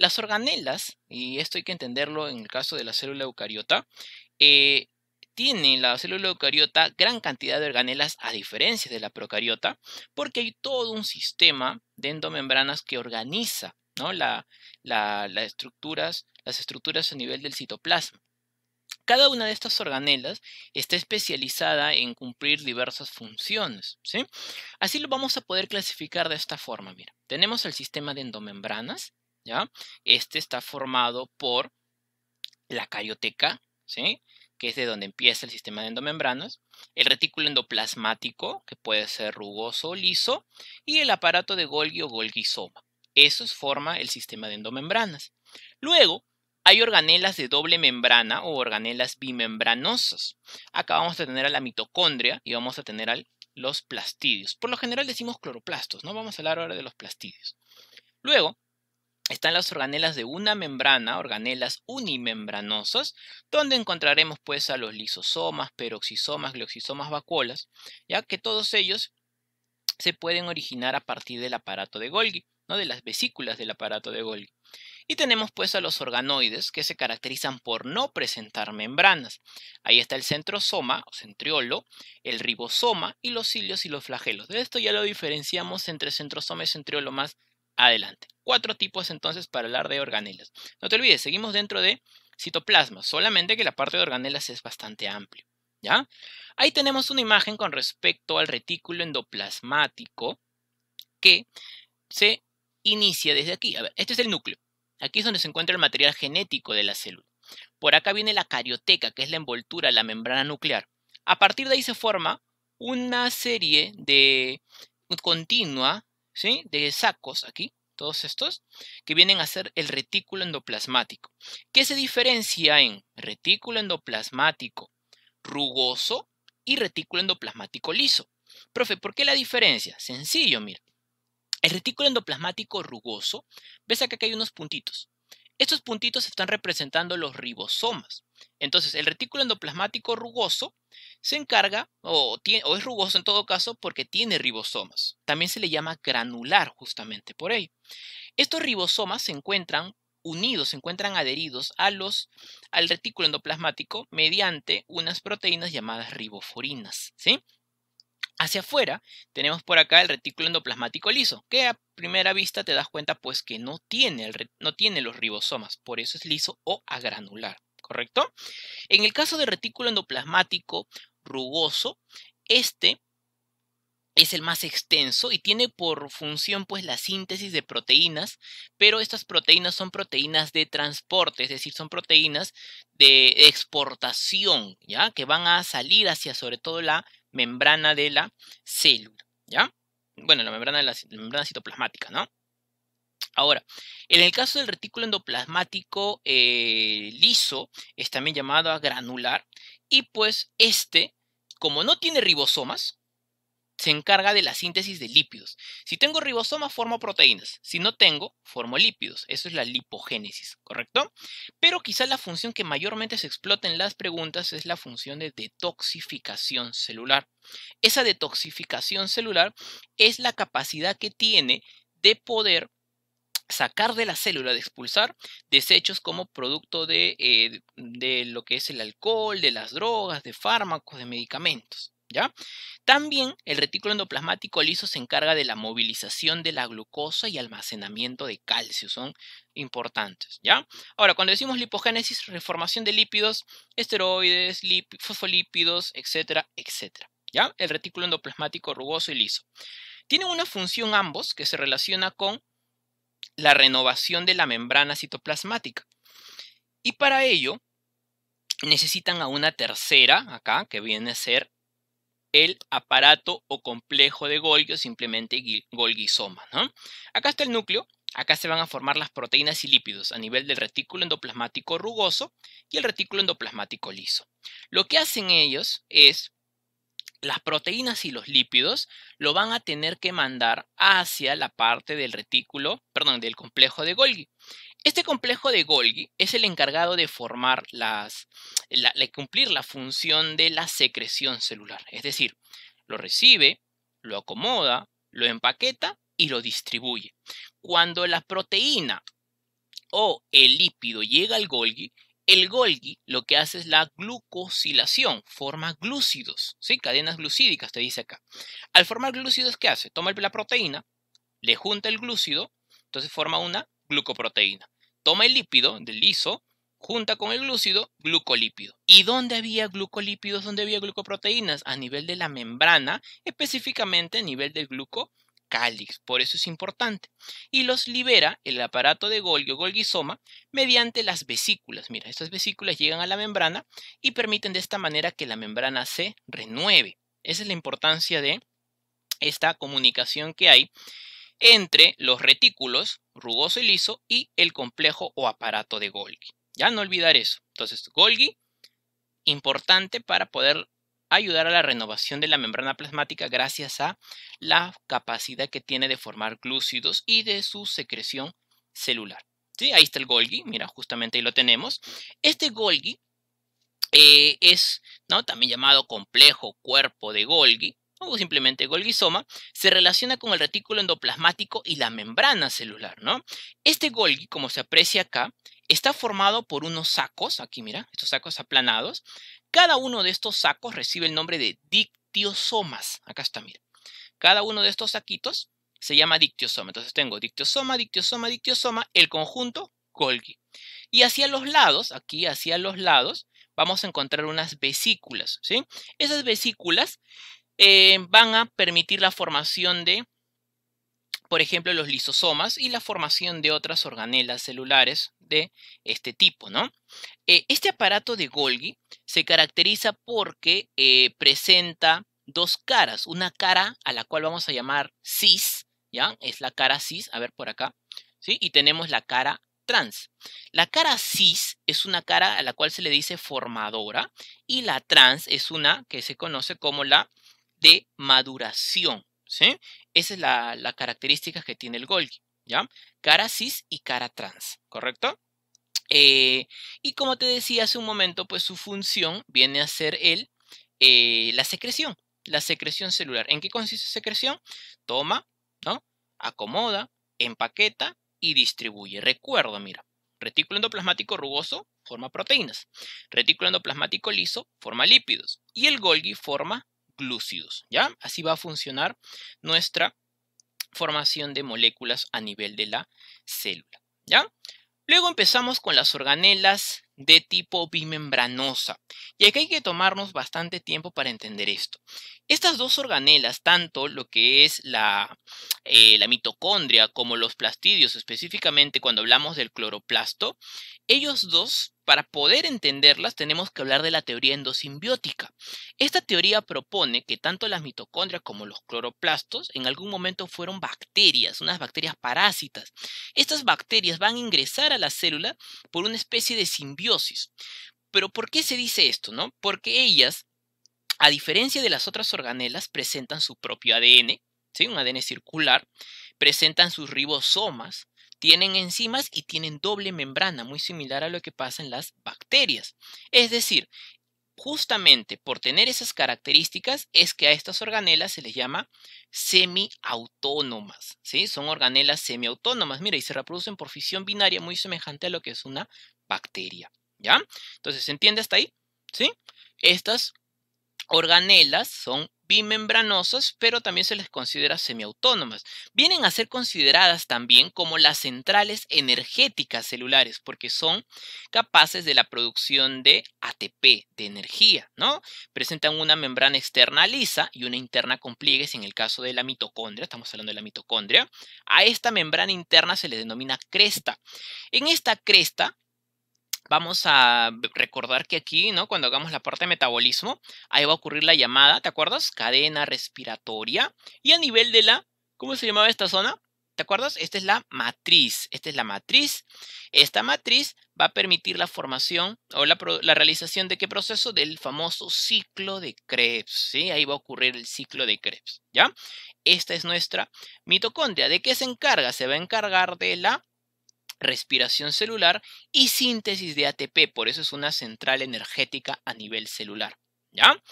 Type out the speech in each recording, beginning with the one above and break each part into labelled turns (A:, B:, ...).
A: Las organelas, y esto hay que entenderlo en el caso de la célula eucariota, eh, tiene la célula eucariota gran cantidad de organelas a diferencia de la procariota, porque hay todo un sistema de endomembranas que organiza la, las estructuras, las estructuras a nivel del citoplasma. Cada una de estas organelas está especializada en cumplir diversas funciones. ¿sí? Así lo vamos a poder clasificar de esta forma. Mira, tenemos el sistema de endomembranas. ¿Ya? Este está formado por la carioteca, ¿sí? que es de donde empieza el sistema de endomembranas, el retículo endoplasmático, que puede ser rugoso o liso, y el aparato de Golgi o Golgi-soma. Eso forma el sistema de endomembranas. Luego, hay organelas de doble membrana o organelas bimembranosas. Acá vamos a tener a la mitocondria y vamos a tener a los plastidios. Por lo general decimos cloroplastos, ¿no? Vamos a hablar ahora de los plastidios. Luego, están las organelas de una membrana, organelas unimembranosas, donde encontraremos pues a los lisosomas, peroxisomas, glioxisomas, vacuolas, ya que todos ellos se pueden originar a partir del aparato de Golgi, ¿no? de las vesículas del aparato de Golgi. Y tenemos pues a los organoides que se caracterizan por no presentar membranas. Ahí está el centrosoma o centriolo, el ribosoma y los cilios y los flagelos. De esto ya lo diferenciamos entre centrosoma y centriolo más adelante. Cuatro tipos entonces para hablar de organelas. No te olvides, seguimos dentro de citoplasma, solamente que la parte de organelas es bastante amplia. ¿Ya? Ahí tenemos una imagen con respecto al retículo endoplasmático que se inicia desde aquí. Este es el núcleo. Aquí es donde se encuentra el material genético de la célula. Por acá viene la carioteca, que es la envoltura, la membrana nuclear. A partir de ahí se forma una serie de continua de sacos aquí, todos estos, que vienen a ser el retículo endoplasmático. ¿Qué se diferencia en retículo endoplasmático rugoso y retículo endoplasmático liso? Profe, ¿por qué la diferencia? Sencillo, mira. El retículo endoplasmático rugoso, ves acá que hay unos puntitos. Estos puntitos están representando los ribosomas. Entonces, el retículo endoplasmático rugoso se encarga, o, es rugoso en todo caso, porque tiene ribosomas. También se le llama granular justamente por ello. Estos ribosomas se encuentran unidos, se encuentran adheridos a los, al retículo endoplasmático mediante unas proteínas llamadas riboforinas. ¿sí? Hacia afuera tenemos por acá el retículo endoplasmático liso, que a primera vista te das cuenta pues que no tiene, no tiene los ribosomas, por eso es liso o agranular, ¿correcto? En el caso del retículo endoplasmático rugoso, este es el más extenso y tiene por función pues la síntesis de proteínas, pero estas proteínas son proteínas de transporte, es decir, son proteínas de exportación, ¿ya? Que van a salir hacia sobre todo la membrana de la célula, ¿ya? Bueno, la membrana de la, membrana citoplasmática, ¿no? Ahora, en el caso del retículo endoplasmático eh, liso, es también llamado granular, y pues este, como no tiene ribosomas, se encarga de la síntesis de lípidos. Si tengo ribosomas, formo proteínas. Si no tengo, formo lípidos. Eso es la lipogénesis, ¿correcto? Pero quizá la función que mayormente se explota en las preguntas es la función de detoxificación celular. Esa detoxificación celular es la capacidad que tiene de poder sacar de la célula, de expulsar desechos como producto de, eh, de lo que es el alcohol, de las drogas, de fármacos, de medicamentos. ¿Ya? También el retículo endoplasmático liso se encarga de la movilización de la glucosa y almacenamiento de calcio, son importantes, ¿ya? Ahora, cuando decimos lipogénesis, reformación de lípidos, esteroides, fosfolípidos, etcétera, etcétera, ¿ya? El retículo endoplasmático rugoso y liso. Tienen una función ambos que se relaciona con la renovación de la membrana citoplasmática. Y para ello necesitan a una tercera, acá, que viene a ser el aparato o complejo de Golgi o simplemente Golgisoma. ¿no? Acá está el núcleo, acá se van a formar las proteínas y lípidos a nivel del retículo endoplasmático rugoso y el retículo endoplasmático liso. Lo que hacen ellos es las proteínas y los lípidos lo van a tener que mandar hacia la parte del retículo, perdón, del complejo de Golgi. Este complejo de Golgi es el encargado de formar las, cumplir la función de la secreción celular, es decir, lo recibe, lo acomoda, lo empaqueta y lo distribuye. Cuando la proteína o el lípido llega al Golgi, el Golgi lo que hace es la glucosilación, forma glúcidos, ¿sí? cadenas glucídicas, te dice acá. Al formar glúcidos, ¿qué hace? Toma la proteína, le junta el glúcido, entonces forma una glucoproteína. Toma el lípido del liso, junta con el glúcido, glucolípido. ¿Y dónde había glucolípidos? ¿Dónde había glucoproteínas? A nivel de la membrana, específicamente a nivel del glucocálix. Por eso es importante. Y los libera el aparato de Golgi o Golgisoma mediante las vesículas. Mira, estas vesículas llegan a la membrana y permiten de esta manera que la membrana se renueve. Esa es la importancia de esta comunicación que hay entre los retículos rugoso y liso y el complejo o aparato de Golgi. Ya no olvidar eso. Entonces, Golgi, importante para poder ayudar a la renovación de la membrana plasmática gracias a la capacidad que tiene de formar glúcidos y de su secreción celular. ¿Sí? Ahí está el Golgi, mira, justamente ahí lo tenemos. Este Golgi eh, es ¿no? también llamado complejo cuerpo de Golgi, o simplemente Golgisoma, se relaciona con el retículo endoplasmático y la membrana celular, ¿no? Este Golgi, como se aprecia acá, está formado por unos sacos, aquí mira, estos sacos aplanados. Cada uno de estos sacos recibe el nombre de dictiosomas. Acá está, mira. Cada uno de estos saquitos se llama dictiosoma. Entonces tengo dictiosoma, dictiosoma, dictiosoma, el conjunto Golgi. Y hacia los lados, aquí hacia los lados, vamos a encontrar unas vesículas, ¿sí? Esas vesículas eh, van a permitir la formación de, por ejemplo, los lisosomas y la formación de otras organelas celulares de este tipo, ¿no? Eh, este aparato de Golgi se caracteriza porque eh, presenta dos caras, una cara a la cual vamos a llamar cis, ¿ya? Es la cara cis, a ver por acá, ¿sí? Y tenemos la cara trans. La cara cis es una cara a la cual se le dice formadora y la trans es una que se conoce como la de maduración. ¿Sí? Esa es la, característica que tiene el Golgi. ¿ya? Cara cis y cara trans, ¿correcto? Eh, y como te decía hace un momento, pues su función viene a ser el, eh, la secreción, la secreción celular. ¿En qué consiste secreción? Toma, ¿no? Acomoda, empaqueta y distribuye. Recuerda, mira, retículo endoplasmático rugoso forma proteínas, retículo endoplasmático liso forma lípidos y el Golgi forma glúcidos, ¿ya? Así va a funcionar nuestra formación de moléculas a nivel de la célula, ¿ya? Luego empezamos con las organelas de tipo bimembranosa. Y aquí hay que tomarnos bastante tiempo para entender esto. Estas dos organelas, tanto lo que es la, eh, la mitocondria como los plastidios, específicamente cuando hablamos del cloroplasto, ellos dos, para poder entenderlas, tenemos que hablar de la teoría endosimbiótica. Esta teoría propone que tanto las mitocondrias como los cloroplastos en algún momento fueron bacterias, unas bacterias parásitas. Estas bacterias van a ingresar a la célula por una especie de simbiosis. Pero ¿por qué se dice esto? No? Porque ellas a diferencia de las otras organelas, presentan su propio ADN, ¿sí? un ADN circular, presentan sus ribosomas, tienen enzimas y tienen doble membrana, muy similar a lo que pasa en las bacterias. Es decir, justamente por tener esas características es que a estas organelas se les llama semiautónomas, ¿sí? Son organelas semiautónomas, mira, y se reproducen por fisión binaria muy semejante a lo que es una bacteria, ¿ya? Entonces, ¿se entiende hasta ahí? ¿Sí? Estas organelas son bimembranosas, pero también se les considera semiautónomas. Vienen a ser consideradas también como las centrales energéticas celulares, porque son capaces de la producción de ATP, de energía, ¿no? Presentan una membrana externa lisa y una interna con pliegues en el caso de la mitocondria, estamos hablando de la mitocondria. A esta membrana interna se le denomina cresta. En esta cresta vamos a recordar que aquí, ¿no? Cuando hagamos la parte de metabolismo, ahí va a ocurrir la llamada, ¿te acuerdas? Cadena respiratoria. Y a nivel de la, ¿cómo se llamaba esta zona? ¿Te acuerdas? Esta es la matriz. Esta es la matriz. Esta matriz va a permitir la formación o la, realización de qué proceso? Del famoso ciclo de Krebs. ¿sí? Ahí va a ocurrir el ciclo de Krebs. ¿Ya? Esta es nuestra mitocondria. ¿De qué se encarga? Se va a encargar de la respiración celular y síntesis de ATP, por eso es una central energética a nivel celular. ¿Ya?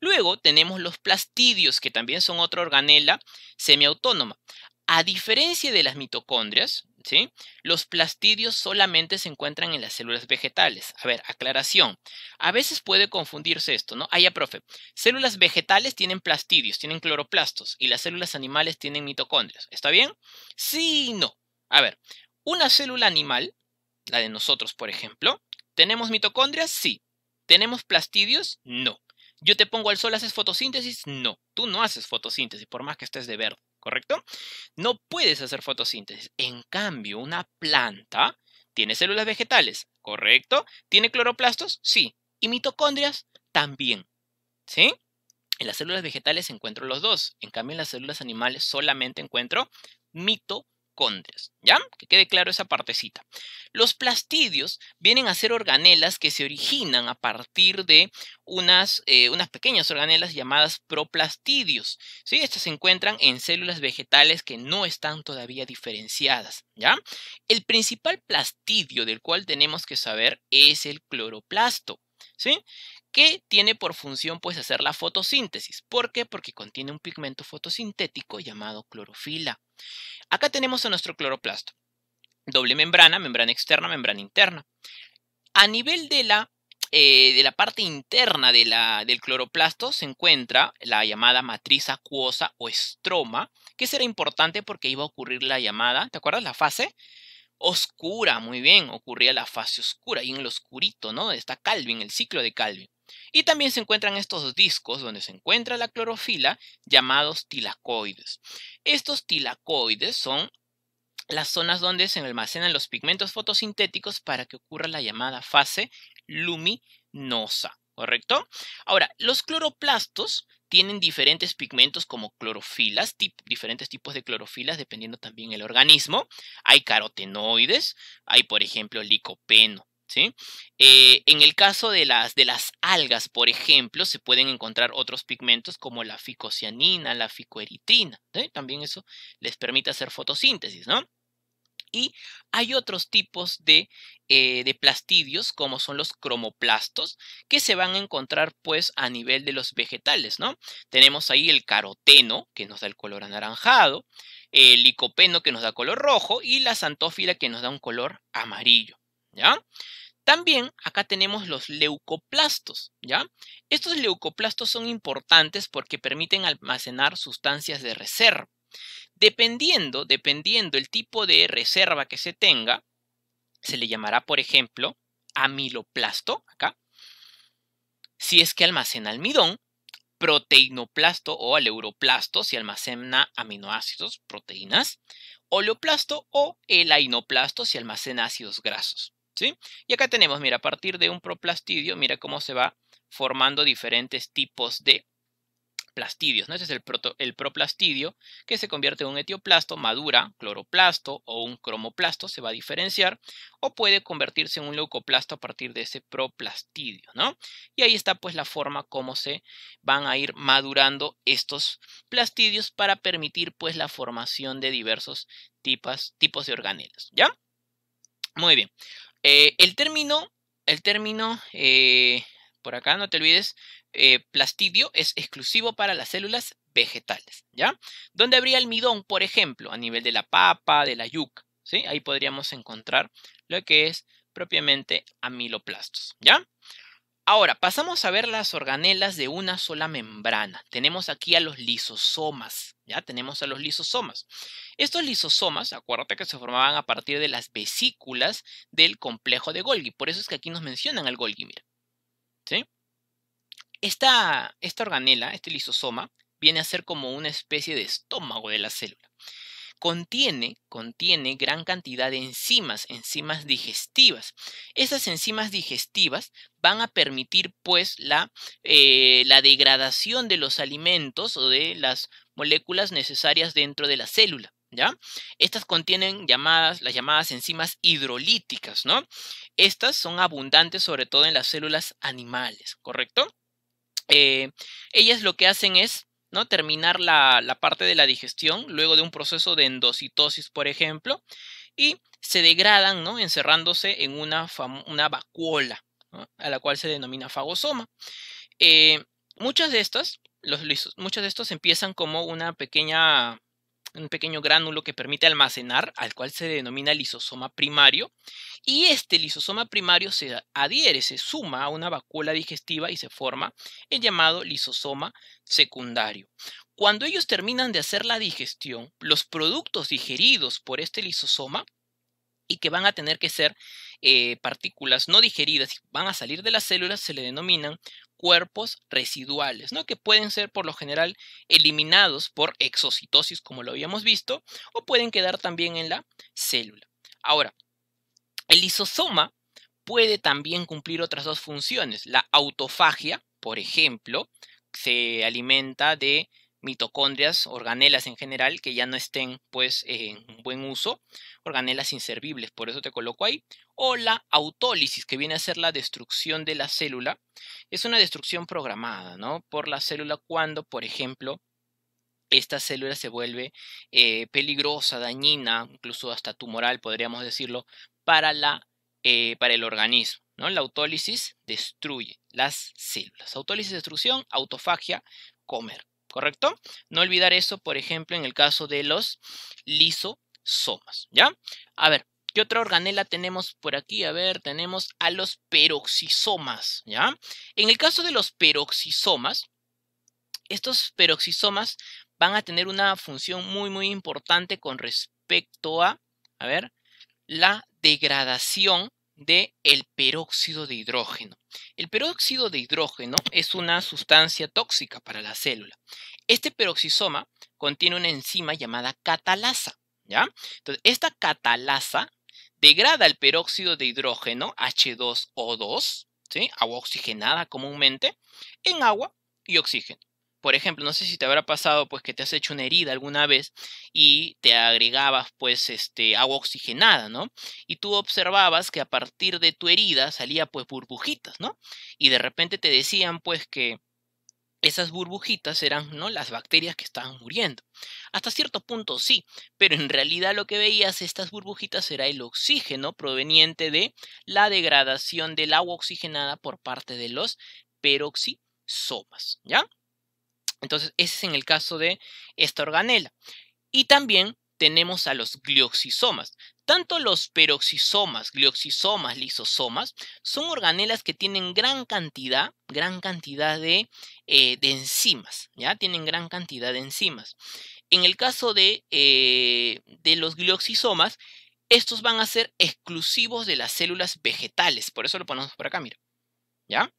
A: Luego tenemos los plastidios, que también son otra organela semiautónoma. A diferencia de las mitocondrias, ¿sí? Los plastidios solamente se encuentran en las células vegetales. A ver, aclaración. A veces puede confundirse esto, ¿no? Ah, ya, profe. Células vegetales tienen plastidios, tienen cloroplastos, y las células animales tienen mitocondrias. ¿Está bien? Sí y no. A ver, una célula animal, la de nosotros, por ejemplo, ¿tenemos mitocondrias? Sí. ¿Tenemos plastidios? No. Yo te pongo al sol, ¿haces fotosíntesis? No. Tú no haces fotosíntesis, por más que estés de verde. ¿correcto? No puedes hacer fotosíntesis. En cambio, una planta tiene células vegetales, ¿correcto? ¿Tiene cloroplastos? Sí. ¿Y mitocondrias? También. ¿Sí? En las células vegetales encuentro los dos. En cambio, en las células animales solamente encuentro ¿Ya? Que quede claro esa partecita. Los plastidios vienen a ser organelas que se originan a partir de unas, eh, unas pequeñas organelas llamadas proplastidios. ¿sí? Estas se encuentran en células vegetales que no están todavía diferenciadas. ¿ya? El principal plastidio del cual tenemos que saber es el cloroplasto. ¿sí? Que tiene por función pues hacer la fotosíntesis. ¿Por qué? Porque contiene un pigmento fotosintético llamado clorofila. Acá tenemos a nuestro cloroplasto. Doble membrana, membrana externa, membrana interna. A nivel de la, eh, de la parte interna del cloroplasto se encuentra la llamada matriz acuosa o estroma, que será importante porque iba a ocurrir la llamada, ¿te acuerdas? La fase oscura, muy bien, ocurría la fase oscura y en el oscurito, ¿no? Está Calvin, el ciclo de Calvin. Y también se encuentran estos discos donde se encuentra la clorofila llamados tilacoides. Estos tilacoides son las zonas donde se almacenan los pigmentos fotosintéticos para que ocurra la llamada fase luminosa, ¿correcto? Ahora, los cloroplastos tienen diferentes pigmentos como clorofilas, diferentes tipos de clorofilas dependiendo también del organismo. Hay carotenoides, hay por ejemplo licopeno, ¿sí? Eh, en el caso de las, de las algas, por ejemplo, se pueden encontrar otros pigmentos como la ficocianina, la ficoeritrina. También eso les permite hacer fotosíntesis, ¿no? Y hay otros tipos de, eh, de, plastidios, como son los cromoplastos, que se van a encontrar pues a nivel de los vegetales, ¿no? Tenemos ahí el caroteno, que nos da el color anaranjado, el licopeno, que nos da color rojo, y la santófila, que nos da un color amarillo. ¿ya? También acá tenemos los leucoplastos, ¿ya? Estos leucoplastos son importantes porque permiten almacenar sustancias de reserva. Dependiendo, dependiendo el tipo de reserva que se tenga, se le llamará, por ejemplo, amiloplasto, acá. Si es que almacena almidón, proteinoplasto o aleuroplasto, si almacena aminoácidos, proteínas, oleoplasto o elainoplasto, si almacena ácidos grasos. Y acá tenemos, mira, a partir de un proplastidio, mira cómo se va formando diferentes tipos de plastidios. ¿no? Es el, el proplastidio que se convierte en un etioplasto, madura, cloroplasto o un cromoplasto, se va a diferenciar, o puede convertirse en un leucoplasto a partir de ese proplastidio. ¿no? Y ahí está pues la forma como se van a ir madurando estos plastidios para permitir pues la formación de diversos tipos, tipos de organelas. ¿Ya? Muy bien. Eh, el término, el término, eh, por acá no te olvides, eh, plastidio es exclusivo para las células vegetales, ¿ya? Donde habría almidón, por ejemplo, a nivel de la papa, de la yuca, ¿sí? Ahí podríamos encontrar lo que es propiamente amiloplastos, ¿ya? Ahora, pasamos a ver las organelas de una sola membrana. Tenemos aquí a los lisosomas, ¿ya? Tenemos a los lisosomas. Estos lisosomas, acuérdate que se formaban a partir de las vesículas del complejo de Golgi. Por eso es que aquí nos mencionan al Golgi, mira. ¿Sí? Esta, organela, este lisosoma, viene a ser como una especie de estómago de la célula contiene, contiene gran cantidad de enzimas, enzimas digestivas. Esas enzimas digestivas van a permitir pues la, eh, la degradación de los alimentos o de las moléculas necesarias dentro de la célula. ¿Ya? Estas contienen llamadas, las llamadas enzimas hidrolíticas, ¿no? Estas son abundantes sobre todo en las células animales, ¿correcto? Eh, ellas lo que hacen es ¿no? Terminar la, parte de la digestión luego de un proceso de endocitosis, por ejemplo, y se degradan, ¿no? Encerrándose en una, una vacuola, a la cual se denomina fagosoma. Eh, muchas de estas, los, muchos de estos empiezan como una pequeña un pequeño gránulo que permite almacenar, al cual se denomina lisosoma primario. Y este lisosoma primario se adhiere, se suma a una vacuola digestiva y se forma el llamado lisosoma secundario. Cuando ellos terminan de hacer la digestión, los productos digeridos por este lisosoma y que van a tener que ser eh, partículas no digeridas van a salir de las células se le denominan cuerpos residuales, ¿no? que pueden ser por lo general eliminados por exocitosis, como lo habíamos visto, o pueden quedar también en la célula. Ahora, el lisosoma puede también cumplir otras dos funciones. La autofagia, por ejemplo, se alimenta de mitocondrias, organelas en general, que ya no estén pues en buen uso, organelas inservibles, por eso te coloco ahí, o la autólisis, que viene a ser la destrucción de la célula, es una destrucción programada, ¿no? Por la célula cuando, por ejemplo, esta célula se vuelve eh, peligrosa, dañina, incluso hasta tumoral, podríamos decirlo, para, la, eh, para el organismo. ¿no? La autólisis destruye las células. Autólisis, destrucción, autofagia, comer. ¿Correcto? No olvidar eso, por ejemplo, en el caso de los lisosomas, ¿ya? A ver, ¿qué otra organela tenemos por aquí? A ver, tenemos a los peroxisomas, ¿ya? En el caso de los peroxisomas, estos peroxisomas van a tener una función muy, muy importante con respecto a, a ver, la degradación del el peróxido de hidrógeno. El peróxido de hidrógeno es una sustancia tóxica para la célula. Este peroxisoma contiene una enzima llamada catalasa, ¿ya? Entonces, esta catalasa degrada el peróxido de hidrógeno H2O2, ¿sí? Agua oxigenada comúnmente, en agua y oxígeno. Por ejemplo, no sé si te habrá pasado pues que te has hecho una herida alguna vez y te agregabas pues este agua oxigenada, ¿no? Y tú observabas que a partir de tu herida salía pues burbujitas, ¿no? Y de repente te decían pues que esas burbujitas eran ¿no? las bacterias que estaban muriendo. Hasta cierto punto sí, pero en realidad lo que veías estas burbujitas era el oxígeno proveniente de la degradación del agua oxigenada por parte de los peroxisomas, ¿ya? Entonces, ese es en el caso de esta organela. Y también tenemos a los glioxisomas. Tanto los peroxisomas, glioxisomas, lisosomas, son organelas que tienen gran cantidad, gran cantidad de, eh, enzimas, ¿ya? Tienen gran cantidad de enzimas. En el caso de, eh, de los glioxisomas, estos van a ser exclusivos de las células vegetales. Por eso lo ponemos por acá, mira. ¿Ya?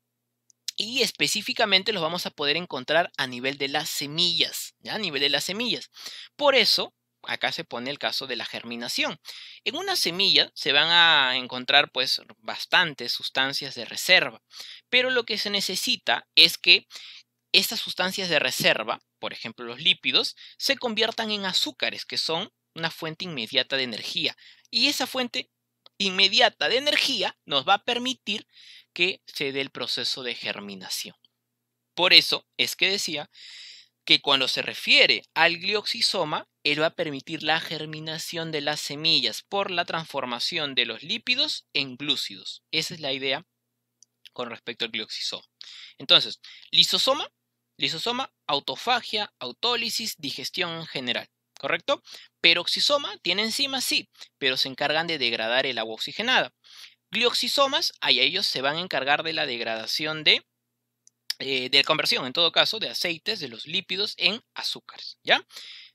A: Y específicamente los vamos a poder encontrar a nivel de las semillas, ¿ya? A nivel de las semillas. Por eso, acá se pone el caso de la germinación. En una semilla se van a encontrar pues bastantes sustancias de reserva, pero lo que se necesita es que estas sustancias de reserva, por ejemplo los lípidos, se conviertan en azúcares, que son una fuente inmediata de energía. Y esa fuente inmediata de energía nos va a permitir que se dé el proceso de germinación. Por eso es que decía que cuando se refiere al glioxisoma, él va a permitir la germinación de las semillas por la transformación de los lípidos en glúcidos. Esa es la idea con respecto al glioxisoma. Entonces, lisosoma, lisosoma, autofagia, autólisis, digestión en general. ¿Correcto? Peroxisoma tiene enzimas, sí, pero se encargan de degradar el agua oxigenada. Glioxisomas, ahí ellos se van a encargar de la degradación de, eh, de conversión, en todo caso, de aceites, de los lípidos en azúcares, ¿ya?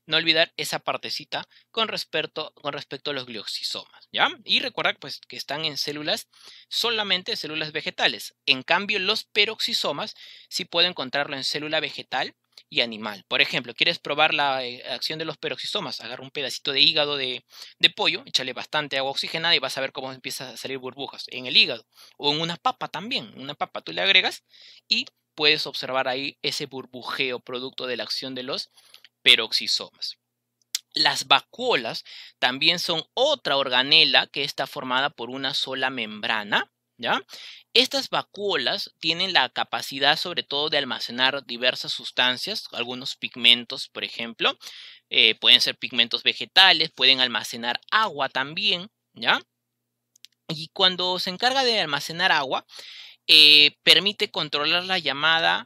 A: No olvidar esa partecita con respecto, con respecto a los glioxisomas, ¿ya? Y recuerda pues, que están en células, solamente células vegetales. En cambio, los peroxisomas sí pueden encontrarlo en célula vegetal y animal. Por ejemplo, ¿quieres probar la eh, acción de los peroxisomas? Agarra un pedacito de hígado de, pollo, échale bastante agua oxigenada y vas a ver cómo empiezan a salir burbujas en el hígado. O en una papa también. Una papa tú le agregas y puedes observar ahí ese burbujeo producto de la acción de los peroxisomas. Las vacuolas también son otra organela que está formada por una sola membrana estas vacuolas tienen la capacidad sobre todo de almacenar diversas sustancias, algunos pigmentos, por ejemplo, eh, pueden ser pigmentos vegetales, pueden almacenar agua también, ¿ya? Y cuando se encarga de almacenar agua, eh, permite controlar la llamada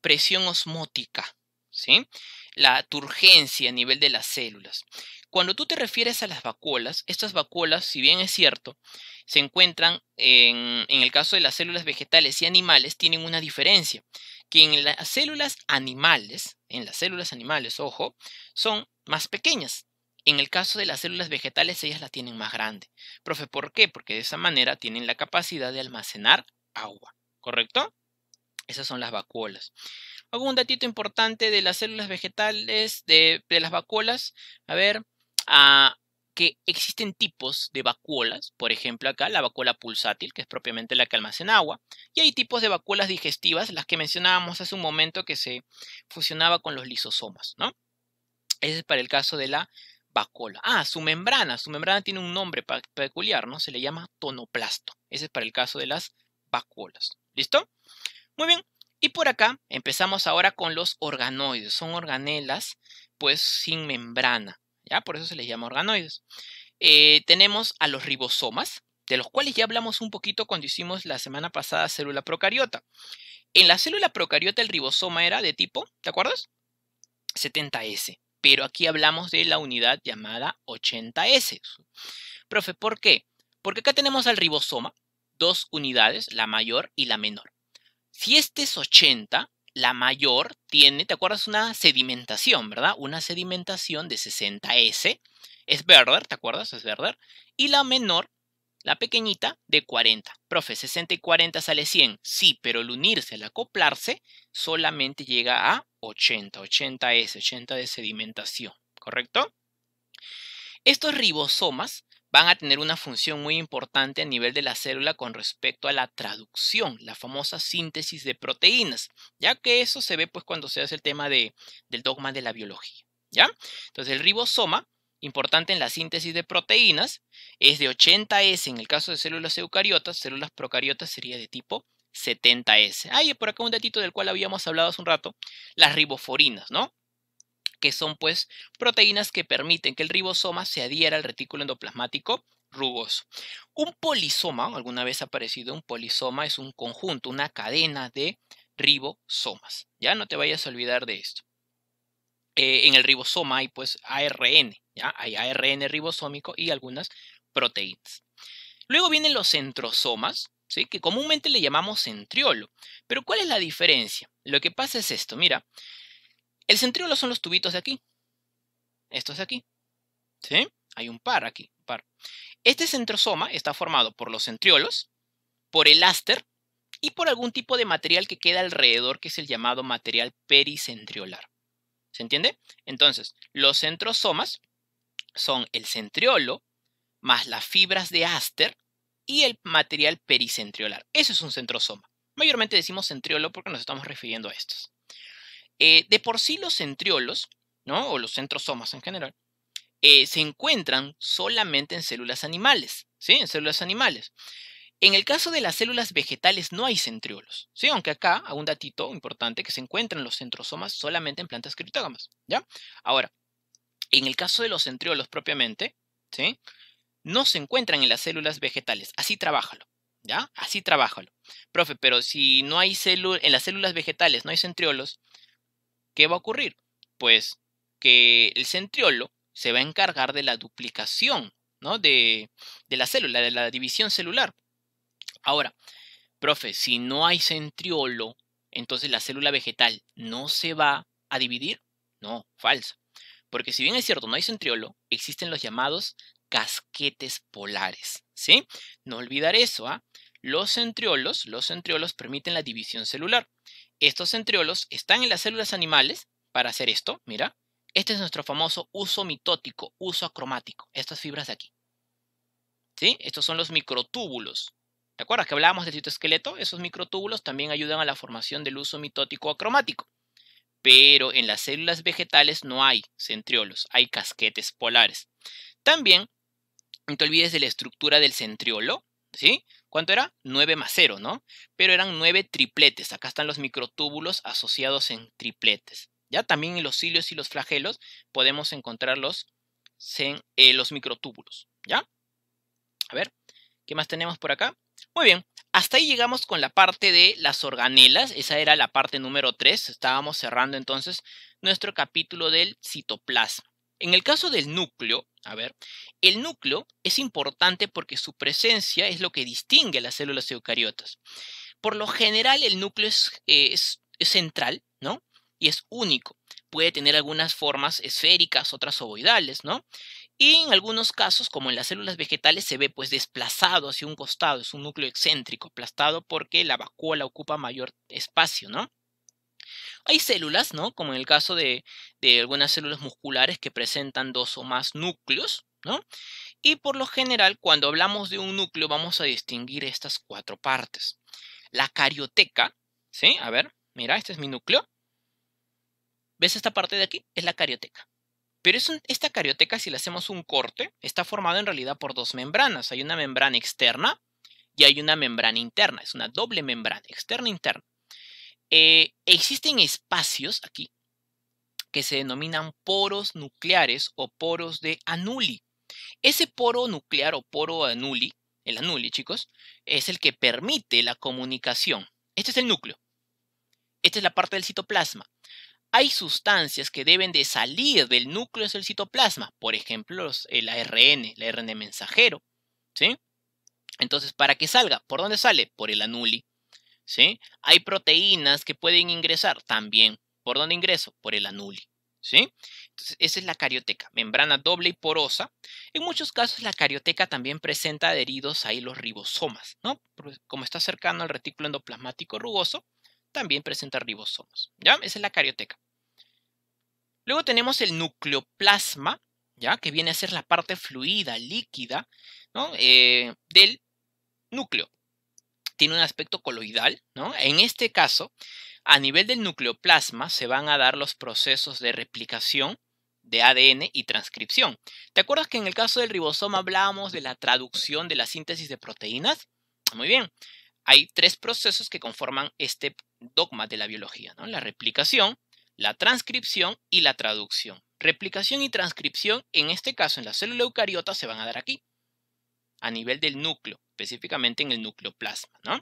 A: presión osmótica, ¿sí? la turgencia a nivel de las células. Cuando tú te refieres a las vacuolas, estas vacuolas, si bien es cierto, se encuentran en, en, el caso de las células vegetales y animales, tienen una diferencia, que en las células animales, en las células animales, ojo, son más pequeñas. En el caso de las células vegetales, ellas la tienen más grande. Profe, ¿por qué? Porque de esa manera tienen la capacidad de almacenar agua, ¿correcto? Esas son las vacuolas. Algún datito importante de las células vegetales, de, las vacuolas. A ver, que existen tipos de vacuolas, por ejemplo acá la vacuola pulsátil, que es propiamente la que almacena agua, y hay tipos de vacuolas digestivas, las que mencionábamos hace un momento que se fusionaba con los lisosomas, ¿no? Ese es para el caso de la vacuola. Ah, su membrana, su membrana tiene un nombre peculiar, ¿no? Se le llama tonoplasto. Ese es para el caso de las vacuolas. ¿Listo? Muy bien. Y por acá empezamos ahora con los organoides. Son organelas, pues sin membrana. Por eso se les llama organoides. Eh, tenemos a los ribosomas, de los cuales ya hablamos un poquito cuando hicimos la semana pasada célula procariota. En la célula procariota el ribosoma era de tipo, ¿te acuerdas? 70S. Pero aquí hablamos de la unidad llamada 80S. Profe, ¿por qué? Porque acá tenemos al ribosoma, dos unidades, la mayor y la menor. Si este es 80, la mayor tiene, ¿te acuerdas? Una sedimentación, ¿verdad? Una sedimentación de 60S. Es Werder, ¿te acuerdas? Es Werder. Y la menor, la pequeñita, de 40. Profe, 60 y 40 sale 100. Sí, pero el unirse, el acoplarse, solamente llega a 80. 80S, 80 de sedimentación, ¿correcto? Estos ribosomas van a tener una función muy importante a nivel de la célula con respecto a la traducción, la famosa síntesis de proteínas, ya que eso se ve pues cuando se hace el tema de, del dogma de la biología, ¿ya? Entonces el ribosoma, importante en la síntesis de proteínas, es de 80S en el caso de células eucariotas, células procariotas sería de tipo 70S. Hay por acá un datito del cual habíamos hablado hace un rato, las riboforinas, ¿no? Que son pues proteínas que permiten que el ribosoma se adhiera al retículo endoplasmático rugoso. Un polisoma, alguna vez ha aparecido un polisoma, es un conjunto, una cadena de ribosomas. Ya no te vayas a olvidar de esto. Eh, en el ribosoma hay pues ARN, ¿ya? Hay ARN ribosómico y algunas proteínas. Luego vienen los centrosomas, ¿sí? que comúnmente le llamamos centriolo. Pero ¿cuál es la diferencia? Lo que pasa es esto, mira, el centriolo son los tubitos de aquí. Estos de aquí. ¿Sí? Hay un par aquí. par. Este centrosoma está formado por los centriolos, por el áster y por algún tipo de material que queda alrededor, que es el llamado material pericentriolar. ¿Se entiende? Entonces, los centrosomas son el centriolo más las fibras de áster y el material pericentriolar. Eso es un centrosoma. Mayormente decimos centriolo porque nos estamos refiriendo a estos. Eh, de por sí los centriolos, ¿no? o los centrosomas en general, eh, se encuentran solamente en células animales, ¿sí? En células animales. En el caso de las células vegetales no hay centriolos, ¿sí? Aunque acá hay un datito importante que se encuentran los centrosomas solamente en plantas criptógamas, ¿ya? Ahora, en el caso de los centriolos propiamente, ¿sí? No se encuentran en las células vegetales, así trabájalo, ¿ya? Así trabájalo. Profe, pero si no hay en las células vegetales no hay centriolos, ¿qué va a ocurrir? Pues que el centriolo se va a encargar de la duplicación ¿no? de, la célula, de la división celular. Ahora, profe, si no hay centriolo, entonces la célula vegetal no se va a dividir. No, falso. Porque si bien es cierto, no hay centriolo, existen los llamados casquetes polares. ¿Sí? No olvidar eso. ¿ah? Los centriolos, los centriolos permiten la división celular. Estos centriolos están en las células animales para hacer esto. Mira, este es nuestro famoso uso mitótico, uso acromático. Estas fibras de aquí. ¿Sí? Estos son los microtúbulos. ¿Te acuerdas que hablábamos del citoesqueleto? Esos microtúbulos también ayudan a la formación del uso mitótico acromático. Pero en las células vegetales no hay centriolos, hay casquetes polares. También, no te olvides de la estructura del centriolo, ¿sí? ¿Cuánto era? 9 más 0, ¿no? Pero eran 9 tripletes. Acá están los microtúbulos asociados en tripletes. Ya también en los cilios y los flagelos podemos encontrarlos en eh, los microtúbulos. ¿Ya? A ver, ¿qué más tenemos por acá? Muy bien, hasta ahí llegamos con la parte de las organelas. Esa era la parte número 3. Estábamos cerrando entonces nuestro capítulo del citoplasma. En el caso del núcleo, a ver, el núcleo es importante porque su presencia es lo que distingue a las células eucariotas. Por lo general, el núcleo es, es, central, ¿no? Y es único. Puede tener algunas formas esféricas, otras ovoidales, ¿no? Y en algunos casos, como en las células vegetales, se ve pues desplazado hacia un costado, es un núcleo excéntrico, aplastado porque la vacuola ocupa mayor espacio, ¿no? Hay células, ¿no? Como en el caso de, algunas células musculares que presentan dos o más núcleos, ¿no? Y por lo general, cuando hablamos de un núcleo, vamos a distinguir estas cuatro partes. La carioteca, ¿sí? A ver, mira, este es mi núcleo. ¿Ves esta parte de aquí? Es la carioteca. Pero esta carioteca, si le hacemos un corte, está formada en realidad por dos membranas. Hay una membrana externa y hay una membrana interna. Es una doble membrana, externa e interna. Eh, existen espacios aquí que se denominan poros nucleares o poros de Anuli. Ese poro nuclear o poro Anuli, el Anuli, chicos, es el que permite la comunicación. Este es el núcleo. Esta es la parte del citoplasma hay sustancias que deben de salir del núcleo del citoplasma, por ejemplo, el ARN, el ARN mensajero, ¿sí? Entonces, para que salga, ¿por dónde sale? Por el anuli, ¿sí? Hay proteínas que pueden ingresar también. ¿Por dónde ingreso? Por el anuli, ¿sí? Esa es la carioteca, membrana doble y porosa. En muchos casos, la carioteca también presenta adheridos ahí los ribosomas, ¿no? como está cercano al retículo endoplasmático rugoso, también presenta ribosomas. ¿Ya? Esa es la carioteca. Luego tenemos el nucleoplasma, ¿ya? Que viene a ser la parte fluida, líquida, ¿no? Eh, del núcleo. Tiene un aspecto coloidal, ¿no? En este caso, a nivel del nucleoplasma se van a dar los procesos de replicación de ADN y transcripción. ¿Te acuerdas que en el caso del ribosoma hablábamos de la traducción de la síntesis de proteínas? Muy bien hay tres procesos que conforman este dogma de la biología. La replicación, la transcripción y la traducción. Replicación y transcripción, en este caso en la célula eucariota, se van a dar aquí, a nivel del núcleo, específicamente en el nucleoplasma, ¿no?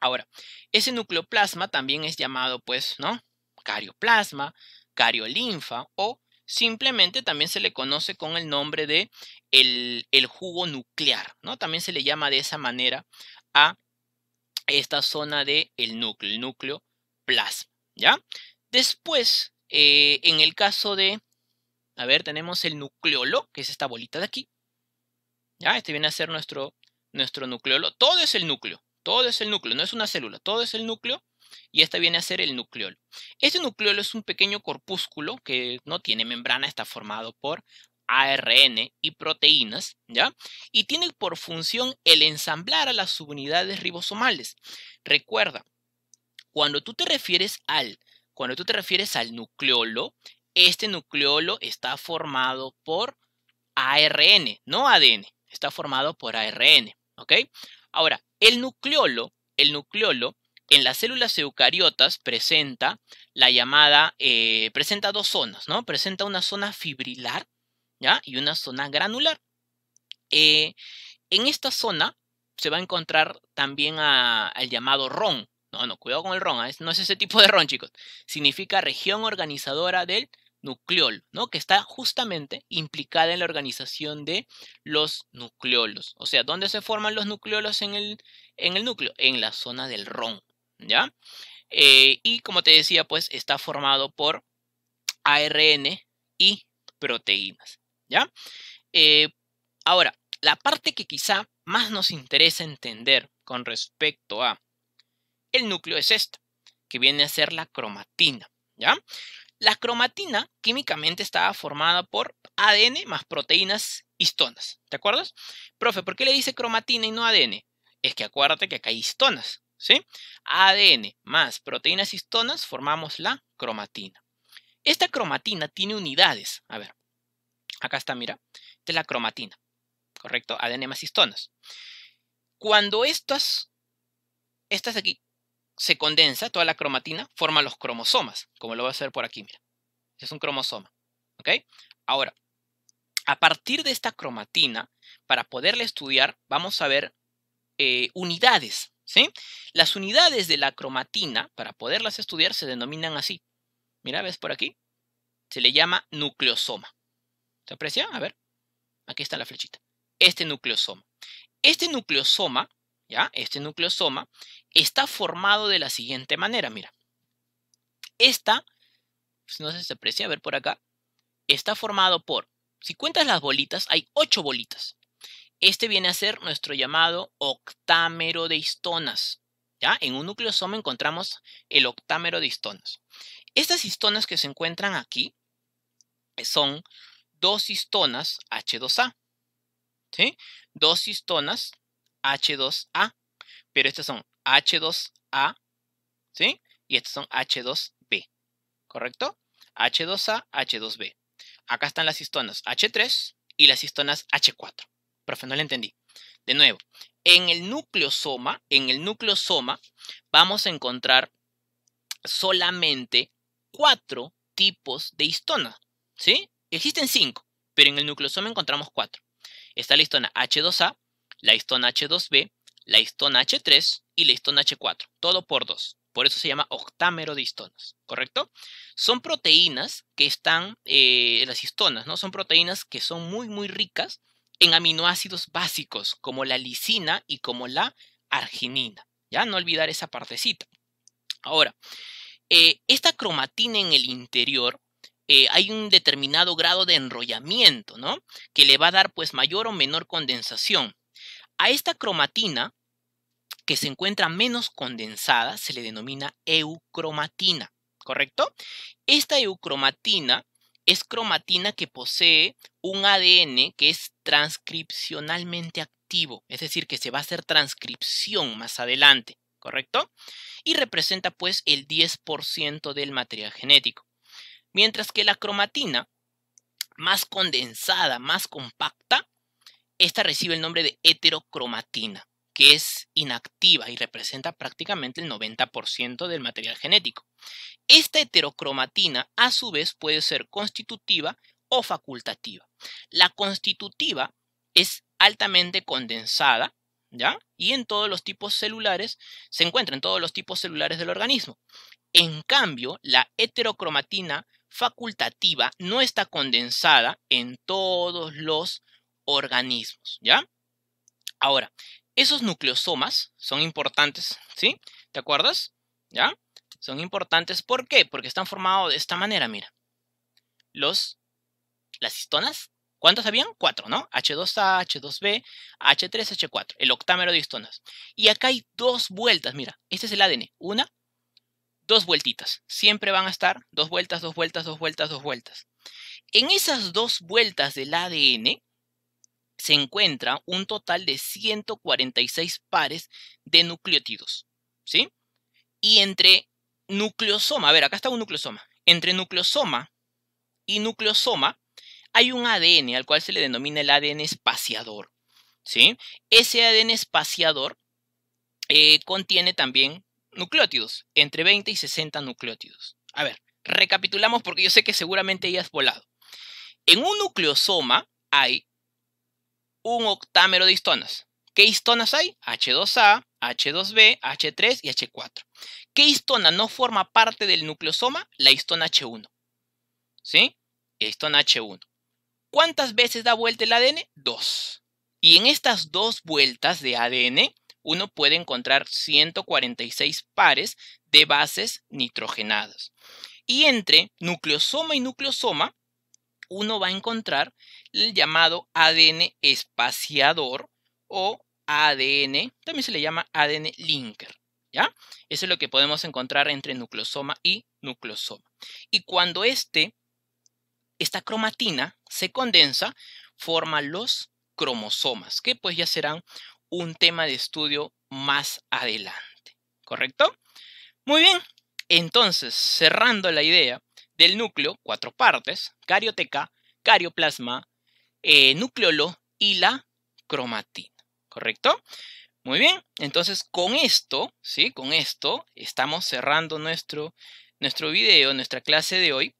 A: Ahora, ese nucleoplasma también es llamado, pues, ¿no? Carioplasma, cariolinfa o simplemente también se le conoce con el nombre de el, el jugo nuclear, ¿no? También se le llama de esa manera a esta zona del el núcleo, el núcleo plasma, ¿ya? Después, eh, en el caso de, a ver, tenemos el nucleolo, que es esta bolita de aquí, Este viene a ser nuestro, nuestro nucleolo. Todo es el núcleo, todo es el núcleo, no es una célula, todo es el núcleo y este viene a ser el nucleolo. Este nucleolo es un pequeño corpúsculo que no tiene membrana, está formado por ARN y proteínas, ¿ya? Y tiene por función el ensamblar a las subunidades ribosomales. Recuerda, cuando tú te refieres al, cuando tú te refieres al nucleolo, este nucleolo está formado por ARN, no ADN, está formado por ARN, ¿ok? Ahora, el nucleolo, el nucleolo en las células eucariotas presenta la llamada, eh, presenta dos zonas, ¿no? Presenta una zona fibrilar y una zona granular. Eh, en esta zona se va a encontrar también al llamado RON. No, no, cuidado con el RON, ¿eh? no es ese tipo de RON, chicos. Significa región organizadora del nucleol, ¿no? Que está justamente implicada en la organización de los nucleolos. O sea, ¿dónde se forman los nucleolos en el, en el núcleo? En la zona del RON, ¿ya? Eh, y como te decía, pues está formado por ARN y proteínas. ¿Ya? Eh, ahora, la parte que quizá más nos interesa entender con respecto a el núcleo es esta, que viene a ser la cromatina, ¿ya? La cromatina químicamente estaba formada por ADN más proteínas histonas, ¿te acuerdas? Profe, ¿por qué le dice cromatina y no ADN? Es que acuérdate que acá hay histonas, ¿sí? ADN más proteínas histonas formamos la cromatina. Esta cromatina tiene unidades. A ver, Acá está, mira. Esta es la cromatina. ¿Correcto? ADN más histonas. Cuando estas, estas aquí se condensa, toda la cromatina, forma los cromosomas, como lo voy a hacer por aquí, mira. Es un cromosoma. ¿Ok? Ahora, a partir de esta cromatina, para poderla estudiar, vamos a ver eh, unidades, ¿sí? Las unidades de la cromatina, para poderlas estudiar, se denominan así. Mira, ¿ves por aquí? Se le llama nucleosoma. ¿Se aprecia? A ver. Aquí está la flechita. Este nucleosoma. Este nucleosoma, Este nucleosoma está formado de la siguiente manera, mira. Esta, pues, no sé si se aprecia, a ver por acá, está formado por, si cuentas las bolitas, hay ocho bolitas. Este viene a ser nuestro llamado octámero de histonas. ¿ya? En un nucleosoma encontramos el octámero de histonas. Estas histonas que se encuentran aquí son dos histonas H2A. ¿sí? Dos histonas H2A. Pero estas son H2A, ¿sí? Y estas son H2B, ¿correcto? H2A, H2B. Acá están las histonas H3 y las histonas H4. Profe, no le entendí. De nuevo, en el nucleosoma, en el nucleosoma vamos a encontrar solamente cuatro tipos de histona, ¿sí? Existen cinco, pero en el nucleosoma encontramos cuatro. Está la histona H2A, la histona H2B, la histona H3 y la histona H4, todo por dos. Por eso se llama octámero de histonas, ¿correcto? Son proteínas que están, eh, las histonas, ¿no? Son proteínas que son muy, muy ricas en aminoácidos básicos, como la lisina y como la arginina. Ya no olvidar esa partecita. Ahora, eh, esta cromatina en el interior eh, hay un determinado grado de enrollamiento, ¿no? Que le va a dar pues mayor o menor condensación. A esta cromatina que se encuentra menos condensada se le denomina eucromatina, ¿correcto? Esta eucromatina es cromatina que posee un ADN que es transcripcionalmente activo, es decir, que se va a hacer transcripción más adelante, ¿correcto? Y representa pues el 10% del material genético. Mientras que la cromatina, más condensada, más compacta, esta recibe el nombre de heterocromatina que es inactiva y representa prácticamente el 90% del material genético. Esta heterocromatina, a su vez, puede ser constitutiva o facultativa. La constitutiva es altamente condensada, ¿ya? Y en todos los tipos celulares, se encuentra en todos los tipos celulares del organismo. En cambio, la heterocromatina facultativa no está condensada en todos los organismos, ¿ya? Ahora, esos nucleosomas son importantes, ¿sí? ¿Te acuerdas? ¿Ya? Son importantes, ¿por qué? Porque están formados de esta manera, mira. Los, las histonas, ¿cuántas habían? Cuatro, ¿no? H2A, H2B, H3, H4, el octámero de histonas. Y acá hay dos vueltas, mira, este es el ADN, una, dos vueltitas. Siempre van a estar dos vueltas, dos vueltas, dos vueltas, dos vueltas. En esas dos vueltas del ADN, se encuentra un total de 146 pares de nucleótidos, ¿sí? Y entre nucleosoma, a ver, acá está un nucleosoma. Entre nucleosoma y nucleosoma hay un ADN al cual se le denomina el ADN espaciador, ¿sí? Ese ADN espaciador eh, contiene también nucleótidos, entre 20 y 60 nucleótidos. A ver, recapitulamos porque yo sé que seguramente ya has volado. En un nucleosoma hay un octámero de histonas. ¿Qué histonas hay? H2A, H2B, H3 y H4. ¿Qué histona no forma parte del nucleosoma? La histona H1. ¿Sí? Histona H1. ¿Cuántas veces da vuelta el ADN? Dos. Y en estas dos vueltas de ADN, uno puede encontrar 146 pares de bases nitrogenadas. Y entre nucleosoma y nucleosoma, uno va a encontrar el llamado ADN espaciador o ADN, también se le llama ADN linker. ¿Ya? Eso es lo que podemos encontrar entre nucleosoma y nucleosoma. Y cuando este, esta cromatina se condensa, forma los cromosomas, que pues ya serán un tema de estudio más adelante. ¿Correcto? Muy bien. Entonces, cerrando la idea del núcleo, cuatro partes, carioteca, carioplasma, eh, nucleolo y la cromatina. ¿Correcto? Muy bien, entonces con esto, ¿sí? Con esto estamos cerrando nuestro, nuestro video, nuestra clase de hoy.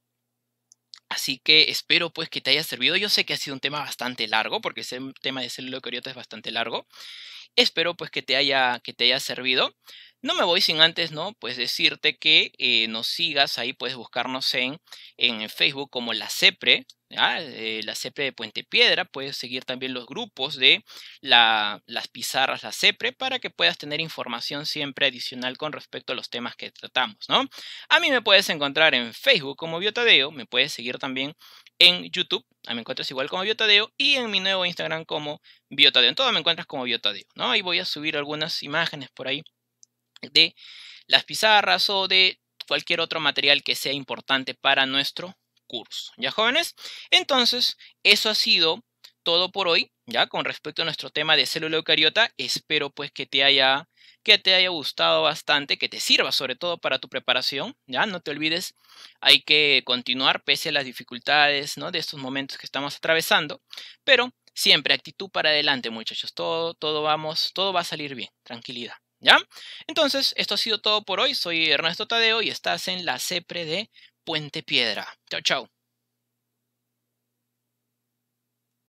A: Así que espero pues que te haya servido. Yo sé que ha sido un tema bastante largo, porque ese tema de célula eucariota es bastante largo. Espero pues que te haya, que te haya servido. No me voy sin antes, ¿no? Pues decirte que eh, nos sigas ahí, puedes buscarnos en, en Facebook como la CEPRE, eh, la CEPRE de Puente Piedra, puedes seguir también los grupos de la, las pizarras, la CEPRE, para que puedas tener información siempre adicional con respecto a los temas que tratamos, ¿no? A mí me puedes encontrar en Facebook como Biotadeo, me puedes seguir también en YouTube, me encuentras igual como Biotadeo, y en mi nuevo Instagram como Biotadeo, en todo me encuentras como Biotadeo, ¿no? Ahí voy a subir algunas imágenes por ahí de las pizarras o de cualquier otro material que sea importante para nuestro curso. ¿Ya jóvenes? Entonces, eso ha sido todo por hoy, ya con respecto a nuestro tema de célula eucariota. Espero pues que te haya que te haya gustado bastante, que te sirva sobre todo para tu preparación, ya no te olvides, hay que continuar pese a las dificultades, ¿no? de estos momentos que estamos atravesando, pero siempre actitud para adelante, muchachos. Todo todo vamos, todo va a salir bien, tranquilidad. ¿Ya? Entonces, esto ha sido todo por hoy. Soy Ernesto Tadeo y estás en la CEPRE de Puente Piedra. Chao, chao.